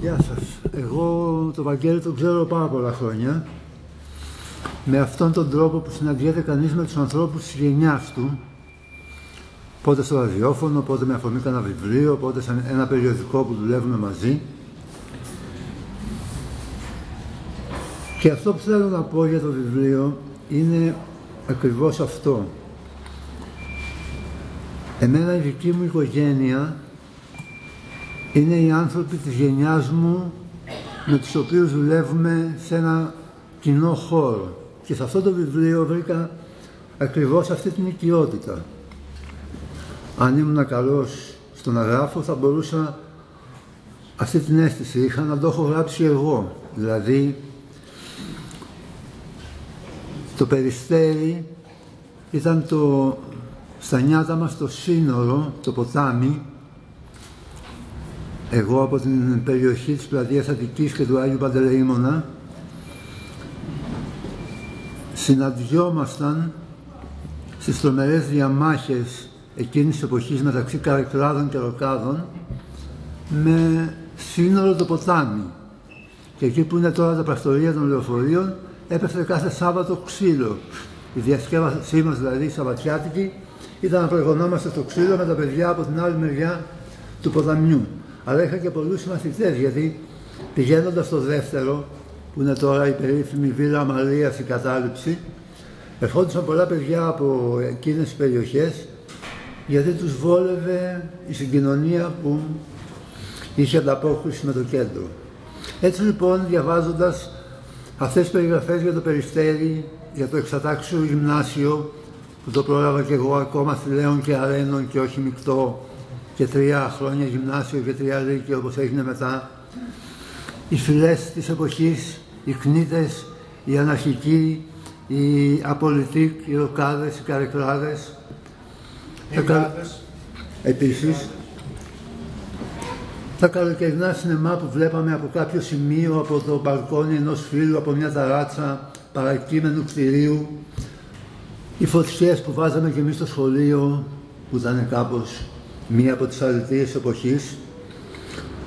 Γεια σας. Εγώ το Βαγγέλη τον ξέρω πάρα πολλά χρόνια. Με αυτόν τον τρόπο που συναντιέται κανείς με τους ανθρώπους της γενιάς του, πότε στο ραδιόφωνο, πότε με αφορμή κανένα βιβλίο, πότε σε ένα περιοδικό που δουλεύουμε μαζί. Και αυτό που θέλω να πω για το βιβλίο είναι ακριβώς αυτό. Εμένα η δική μου οικογένεια είναι οι άνθρωποι της γενιάς μου με τους οποίους δουλεύουμε σε ένα κοινό χώρο. Και σε αυτό το βιβλίο βρήκα ακριβώς αυτή την οικειότητα. Αν ήμουν καλός στο να γράφω θα μπορούσα αυτή την αίσθηση είχα να το έχω γράψει εγώ. Δηλαδή το περιστέρι ήταν το στα νιάτα μας το σύνορο, το ποτάμι εγώ από την περιοχή της πλατείας Αττικής και του Άγιου Παντελεήμωνα συναντιόμασταν στις τρομερές διαμάχες εκείνης της εποχής μεταξύ καρεκλάδων και ροκάδων με σύνορο το ποτάμι. Και εκεί που είναι τώρα τα πρακτορία των λεωφορείων έπεφτε κάθε Σάββατο ξύλο. Η διασκεύασή μας δηλαδή η Σαββατιάτικη ήταν να προηγωνόμαστε στο ξύλο με τα παιδιά από την άλλη μεριά του ποταμιού αλλά είχα και πολλούς μαθητές, γιατί πηγαίνοντας στο δεύτερο, που είναι τώρα η περίφημη Βίλα Μαρίας η κατάληψη, ερχόντουσαν πολλά παιδιά από εκείνες τις περιοχές, γιατί τους βόλευε η συγκοινωνία που είχε ανταπόκριση με το κέντρο. Έτσι λοιπόν, διαβάζοντας αυτές τις περιγραφές για το Περιστέρι, για το εξατάξιο γυμνάσιο, που το πρόλαβα και εγώ ακόμα θηλαίων και αρένων και όχι μεικτό, και τρία χρόνια γυμνάσιο και τρία λύκεια όπως έγινε μετά. Οι φυλές της εποχής, οι κνήτες, οι αναρχικοί, οι απολυτικ, οι ροκάδες, οι καρεκλάδες. Οι κα... Επίσης, τα καλοκαιρινά σινεμά που βλέπαμε από κάποιο σημείο, από το μπαλκόνι ενός φίλου, από μια ταράτσα παρακείμενου κτηρίου, οι φωτιές που βάζαμε και εμείς στο σχολείο, που ήταν κάπως μία από τις αληθείες εποχής,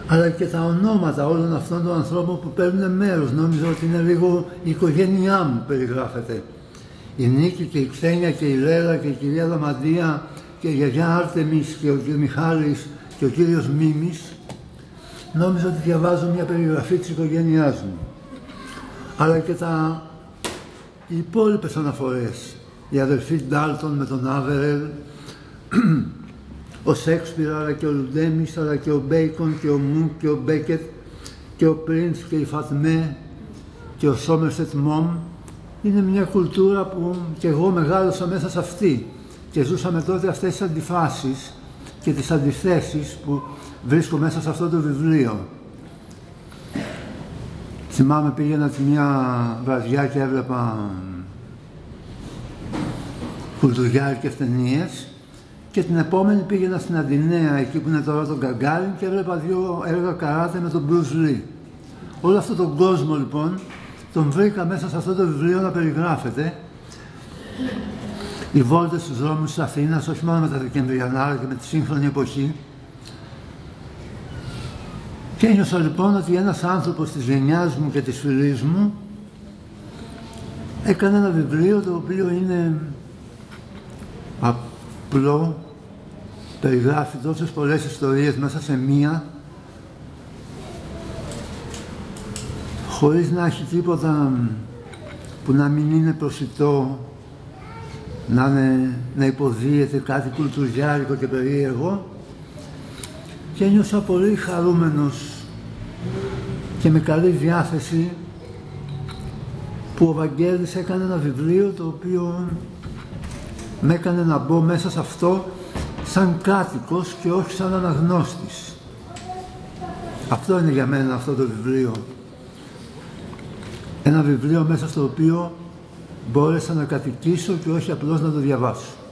αλλά και τα ονόματα όλων αυτών των ανθρώπων που παίρνουν μέρος. Νόμιζα ότι είναι λίγο η οικογένειά μου περιγράφεται. Η Νίκη και η Ξένια και η Λέλα και η κυρία Δαμαντία και η γιαγιά Άρτεμις και ο κύριος Μιχάλης και ο κύριος Μίμης. Νόμιζα ότι διαβάζω μια περιγραφή της οικογένειάς μου. Αλλά και τα οι υπόλοιπες αναφορές. Η αδελφή Ντάλτον με τον Άβερελ, ο Σέξπιρ, αλλά και ο Λουντέμις, αλλά και ο Μπέικον και ο Μουν και ο Μπέκετ και ο Πριντς και η Φατμέ και ο Σόμερσετ Μόμ είναι μια κουλτούρα που και εγώ μεγάλωσα μέσα σε αυτή και ζούσαμε τότε αυτές τις αντιφάσεις και τις αντιθέσεις που βρίσκω μέσα σε αυτό το βιβλίο. Θυμάμαι πήγαινα τη μια βραδιά και έβλεπα κουλτουριάρικες ταινίες και την επόμενη πήγαινα στην Αντινέα, εκεί που είναι τώρα τον Γκαγκάριν και έβλεπα δύο έργα καράτε με τον Bruce Lee. Όλο αυτόν τον κόσμο λοιπόν τον βρήκα μέσα σε αυτό το βιβλίο να περιγράφεται. Οι βόλτες στους δρόμους της Αθήνας, όχι μόνο με τα Δεκεμβριανά, αλλά και με τη σύγχρονη εποχή. Και ένιωσα λοιπόν ότι ένας άνθρωπος της γενιάς μου και της φίλης μου έκανε ένα βιβλίο το οποίο είναι απλό, περιγράφει τόσες πολλές ιστορίες μέσα σε μία, χωρίς να έχει τίποτα που να μην είναι προσιτό, να, είναι, να υποδίεται κάτι κουλτουριάρικο και περίεργο. Και ένιωσα πολύ χαρούμενος και με καλή διάθεση που ο Βαγγέλης έκανε ένα βιβλίο το οποίο με έκανε να μπω μέσα σε αυτό σαν κάτοικος και όχι σαν αναγνώστης. Αυτό είναι για μένα αυτό το βιβλίο. Ένα βιβλίο μέσα στο οποίο μπόρεσα να κατοικήσω και όχι απλώς να το διαβάσω.